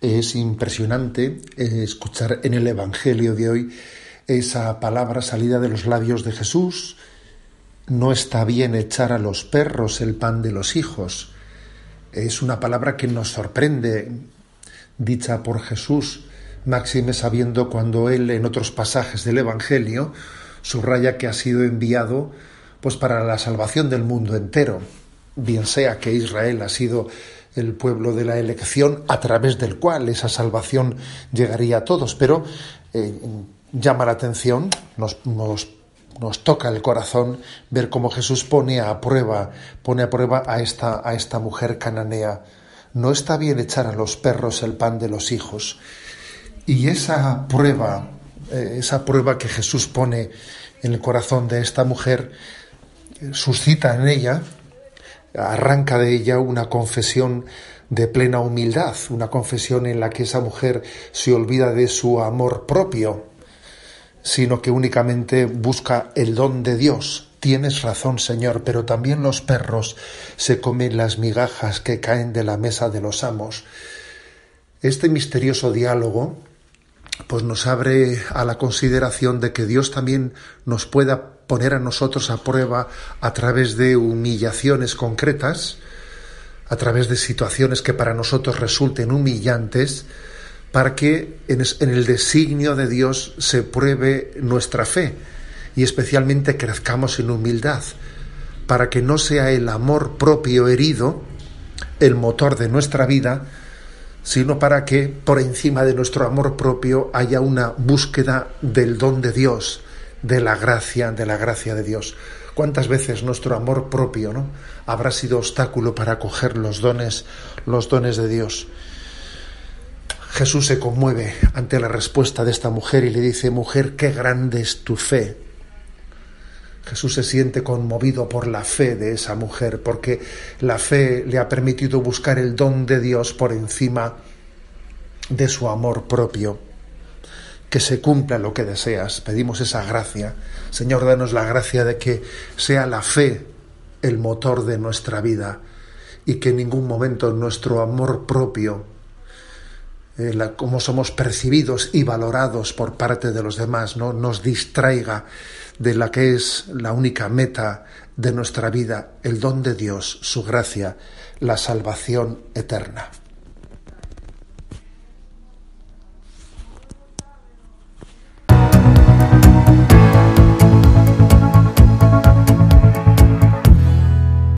Es impresionante eh, escuchar en el Evangelio de hoy esa palabra salida de los labios de Jesús. No está bien echar a los perros el pan de los hijos. Es una palabra que nos sorprende, dicha por Jesús, máxime sabiendo cuando él en otros pasajes del Evangelio subraya que ha sido enviado pues para la salvación del mundo entero, bien sea que Israel ha sido el pueblo de la elección a través del cual esa salvación llegaría a todos, pero eh, llama la atención, nos, nos, nos, toca el corazón ver cómo Jesús pone a prueba, pone a prueba a esta, a esta mujer cananea. No está bien echar a los perros el pan de los hijos. Y esa prueba, eh, esa prueba que Jesús pone en el corazón de esta mujer, eh, suscita en ella arranca de ella una confesión de plena humildad, una confesión en la que esa mujer se olvida de su amor propio, sino que únicamente busca el don de Dios. Tienes razón, Señor, pero también los perros se comen las migajas que caen de la mesa de los amos. Este misterioso diálogo pues nos abre a la consideración de que Dios también nos pueda poner a nosotros a prueba a través de humillaciones concretas, a través de situaciones que para nosotros resulten humillantes, para que en el designio de Dios se pruebe nuestra fe y especialmente crezcamos en humildad, para que no sea el amor propio herido el motor de nuestra vida, sino para que por encima de nuestro amor propio haya una búsqueda del don de Dios, de la gracia, de la gracia de Dios. ¿Cuántas veces nuestro amor propio, ¿no? habrá sido obstáculo para acoger los dones, los dones de Dios? Jesús se conmueve ante la respuesta de esta mujer y le dice, mujer, qué grande es tu fe. Jesús se siente conmovido por la fe de esa mujer, porque la fe le ha permitido buscar el don de Dios por encima de su amor propio que se cumpla lo que deseas. Pedimos esa gracia. Señor, danos la gracia de que sea la fe el motor de nuestra vida y que en ningún momento nuestro amor propio, eh, como somos percibidos y valorados por parte de los demás, ¿no? nos distraiga de la que es la única meta de nuestra vida, el don de Dios, su gracia, la salvación eterna.